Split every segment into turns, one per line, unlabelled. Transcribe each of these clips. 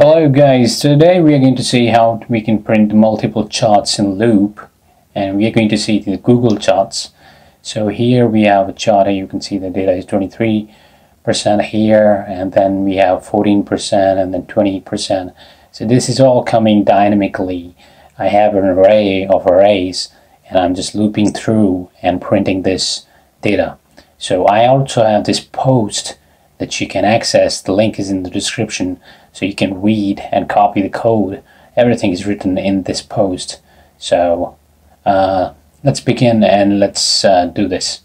Hello guys, today we are going to see how we can print multiple charts in loop and we are going to see the Google charts. So here we have a chart you can see the data is 23% here and then we have 14% and then 20%. So this is all coming dynamically. I have an array of arrays and I'm just looping through and printing this data. So I also have this post that you can access. The link is in the description so you can read and copy the code. Everything is written in this post. So uh, let's begin and let's uh, do this.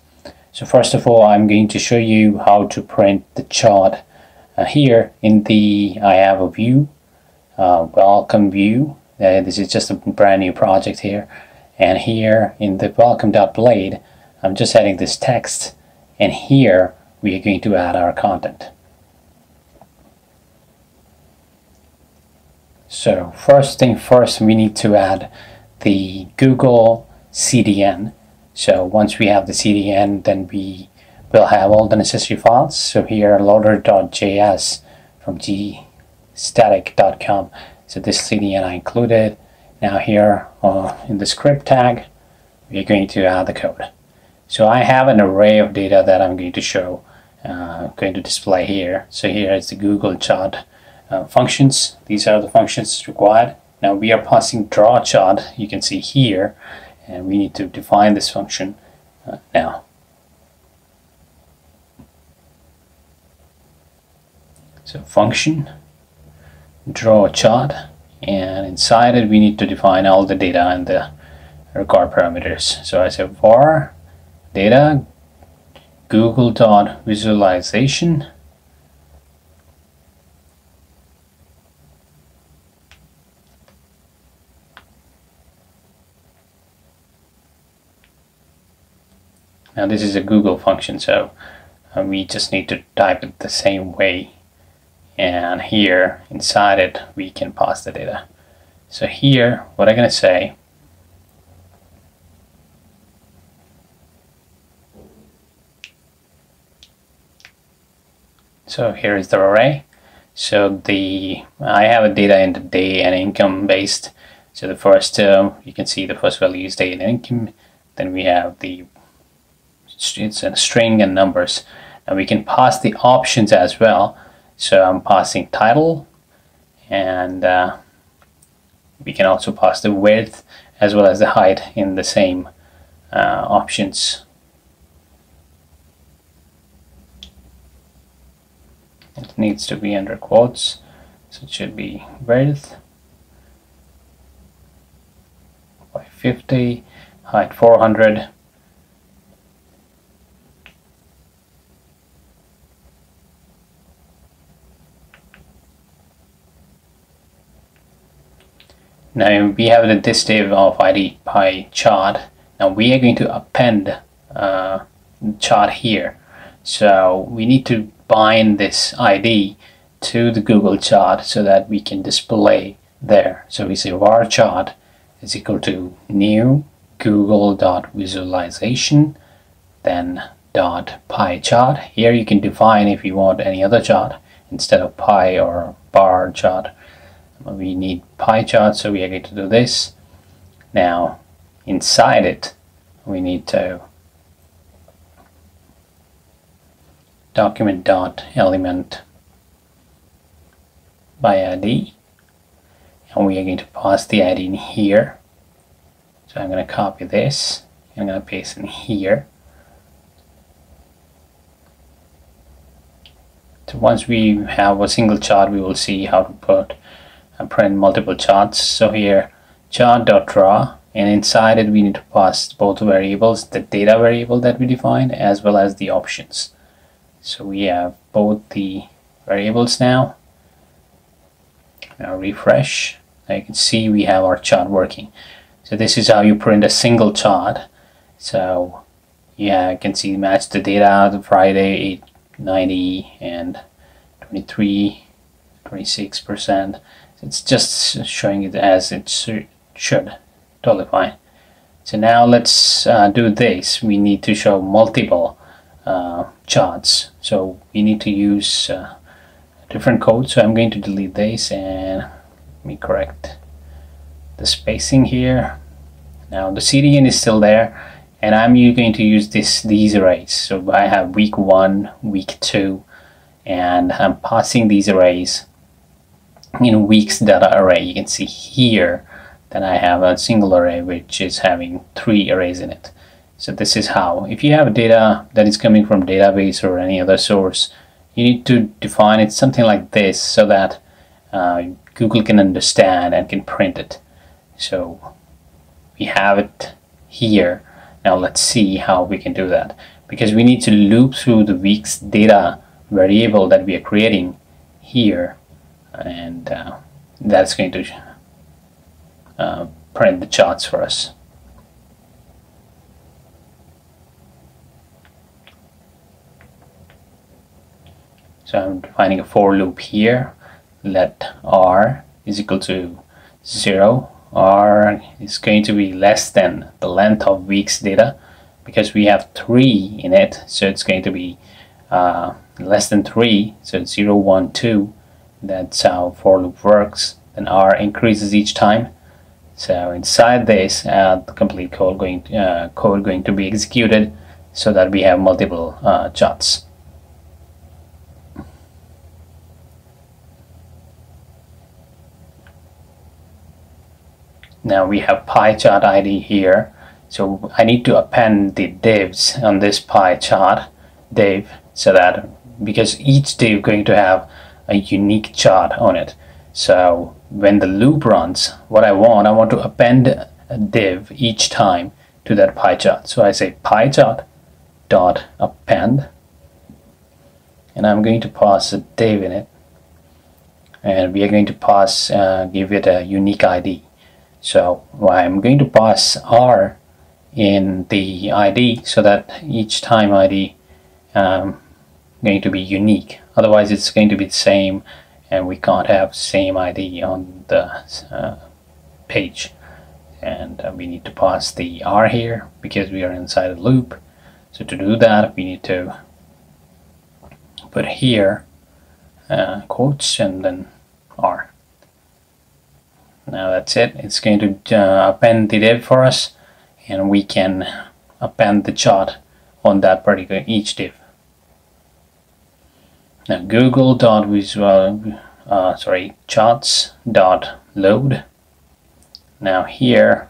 So first of all, I'm going to show you how to print the chart. Uh, here in the, I have a view, uh, welcome view. Uh, this is just a brand new project here. And here in the welcome.blade, I'm just adding this text. And here we are going to add our content. So first thing first, we need to add the Google CDN. So once we have the CDN, then we will have all the necessary files. So here loader.js from gstatic.com. So this CDN I included. Now here uh, in the script tag, we're going to add the code. So I have an array of data that I'm going to show uh, going to display here. So here is the Google chart uh, functions. These are the functions required. Now we are passing draw chart, you can see here, and we need to define this function uh, now. So function, draw chart, and inside it we need to define all the data and the required parameters. So I say var data google Now this is a Google function, so uh, we just need to type it the same way. And here, inside it, we can pass the data. So here, what I'm going to say So here is the array. So the I have a data in the day and income based. So the first uh, you can see the first value is day and income. Then we have the it's a string and numbers. And we can pass the options as well. So I'm passing title and uh, we can also pass the width as well as the height in the same uh, options it needs to be under quotes so it should be width by 50 height 400 Now we have the div of ID pie chart. Now we are going to append uh, chart here. So we need to bind this ID to the Google chart so that we can display there. So we say var chart is equal to new google dot visualization then dot pie chart. Here you can define if you want any other chart instead of pie or bar chart. We need pie chart, so we are going to do this. Now, inside it, we need to document dot element by ID and we are going to pass the ID in here. So I'm going to copy this I'm going to paste in here. So once we have a single chart we will see how to put print multiple charts so here chart.draw and inside it we need to pass both variables the data variable that we defined as well as the options so we have both the variables now. Now refresh. Now you can see we have our chart working. So this is how you print a single chart. So yeah, you can see match the data the Friday 890 and 23, 26 percent. It's just showing it as it should. Totally fine. So now let's uh, do this. We need to show multiple uh, charts. So we need to use uh, different code so I'm going to delete this and let me correct the spacing here now the CDN is still there and I'm going to use this these arrays so I have week 1 week 2 and I'm passing these arrays in weeks data array. You can see here that I have a single array which is having three arrays in it. So this is how. If you have data that is coming from database or any other source you need to define it something like this so that uh, Google can understand and can print it. So we have it here. Now let's see how we can do that. Because we need to loop through the week's data variable that we are creating here and uh, that's going to uh, print the charts for us. So I'm defining a for loop here. Let r is equal to 0. r is going to be less than the length of week's data because we have 3 in it. So it's going to be uh, less than 3. So 0, 1, 2. That's how for loop works. Then r increases each time. So inside this, uh, the complete code going uh, code going to be executed so that we have multiple uh, charts. Now we have pie chart ID here. So I need to append the divs on this pie chart div so that because each div going to have a unique chart on it. So when the loop runs, what I want, I want to append a div each time to that pie chart. So I say pie chart dot append and I'm going to pass a div in it and we are going to pass uh, give it a unique ID so I'm going to pass R in the ID so that each time ID um, going to be unique otherwise it's going to be the same and we can't have same ID on the uh, page. And uh, we need to pass the R here because we are inside a loop. So to do that we need to put here uh, quotes and then R. Now that's it. It's going to uh, append the div for us and we can append the chart on that particular each div now google dot visual uh, sorry charts dot load. Now here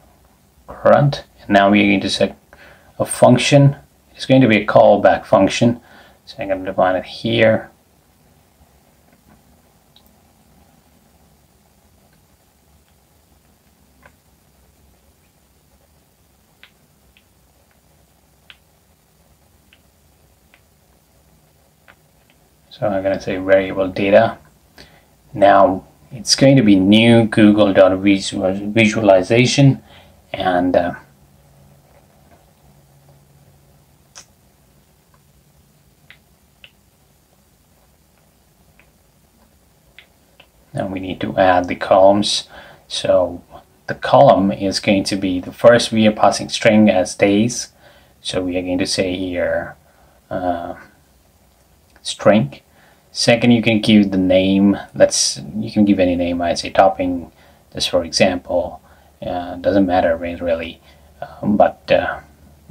current. And now we're going to set a function. It's going to be a callback function. So I'm going to define it here So I'm going to say variable data. Now it's going to be new google.visualization and uh, now we need to add the columns so the column is going to be the first we are passing string as days so we are going to say here uh, string. Second, you can give the name. Let's you can give any name. I say topping, just for example. Uh, doesn't matter really, um, but uh,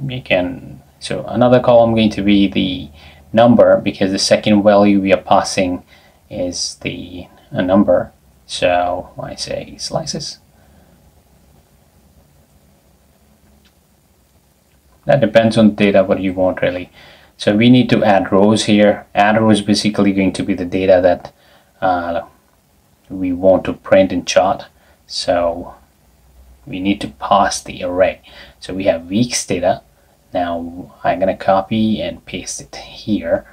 you can. So another column going to be the number because the second value we are passing is the a number. So I say slices. That depends on data what you want really. So we need to add rows here. Add row is basically going to be the data that uh, we want to print in chart. So we need to pass the array. So we have weeks data. Now I'm going to copy and paste it here.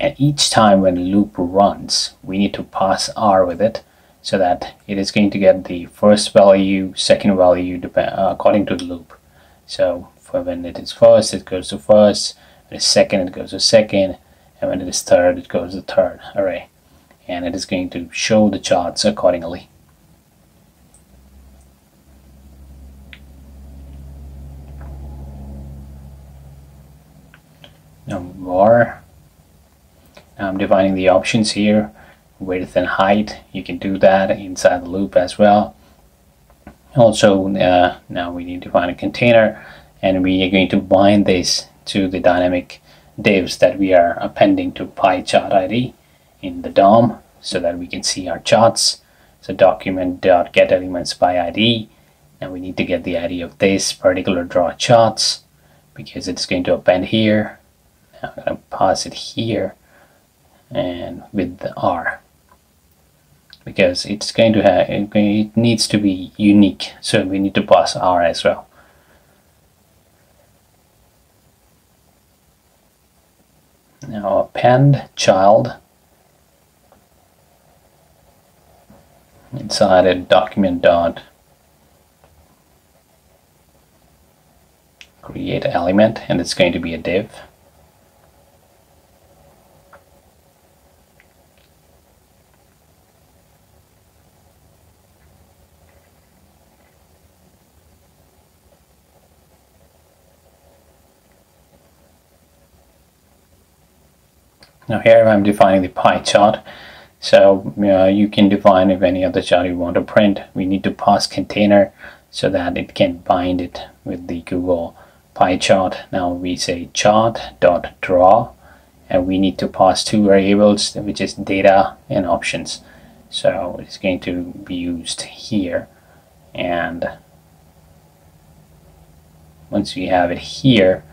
And each time when loop runs, we need to pass R with it so that it is going to get the first value, second value uh, according to the loop. So for when it is first, it goes to first it's second, it goes to second, and when it is third, it goes to third array. And it is going to show the charts accordingly. Now var. Now I'm defining the options here. width and height you can do that inside the loop as well also uh, now we need to find a container and we are going to bind this to the dynamic divs that we are appending to pie chart ID in the DOM so that we can see our charts. So document dot get elements by ID and we need to get the ID of this particular draw charts because it's going to append here. I'm going to pass it here and with the R because it's going to have it needs to be unique so we need to pass R as well Uh, now append child. Inside a document dot. Create element and it's going to be a div Now here I'm defining the pie chart. So uh, you can define if any other chart you want to print. We need to pass container so that it can bind it with the Google pie chart. Now we say chart dot draw and we need to pass two variables which is data and options. So it's going to be used here and once we have it here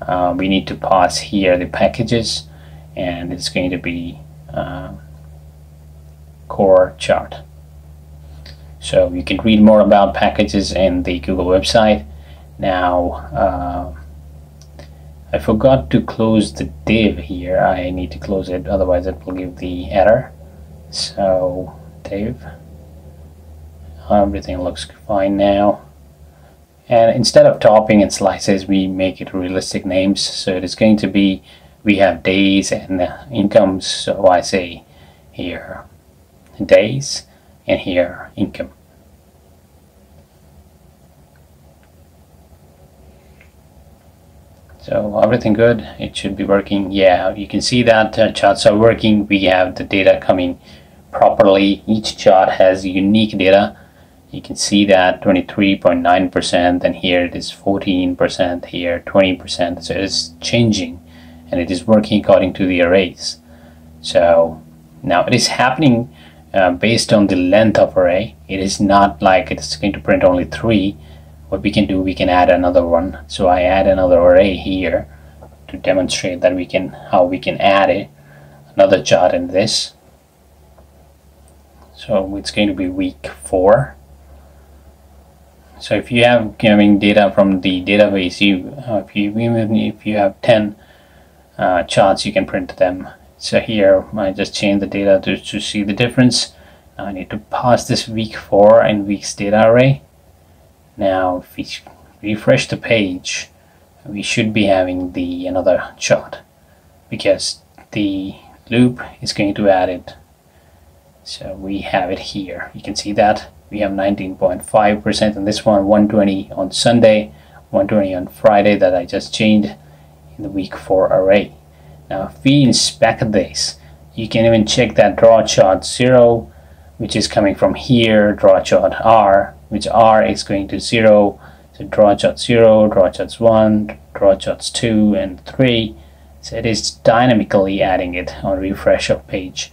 uh, we need to pass here the packages and it's going to be uh, core chart. So you can read more about packages in the Google website. Now, uh, I forgot to close the div here. I need to close it, otherwise it will give the error. So, div. Everything looks fine now. And instead of topping and slices, we make it realistic names. So it is going to be we have days and incomes. So I say here days and here income. So everything good? It should be working. Yeah you can see that uh, charts are working. We have the data coming properly. Each chart has unique data. You can see that 23.9% and here it is 14% here 20% so it's changing and it is working according to the arrays. So now it is happening uh, based on the length of array. It is not like it's going to print only three. What we can do, we can add another one. So I add another array here to demonstrate that we can how we can add it, another chart in this. So it's going to be week four. So if you have giving data from the database, you uh, if you even if you have 10 uh, charts you can print them. So here I just change the data to, to see the difference I need to pass this week 4 and weeks data array. Now if we refresh the page we should be having the another chart because the loop is going to add it. So we have it here. You can see that. We have 19.5% on this one 120 on Sunday 120 on Friday that I just changed in the week 4 array. Now if we inspect this, you can even check that draw chart 0 which is coming from here, draw chart R, which R is going to 0, so draw chart 0, draw charts 1, draw charts 2 and 3. So it is dynamically adding it on refresh of page.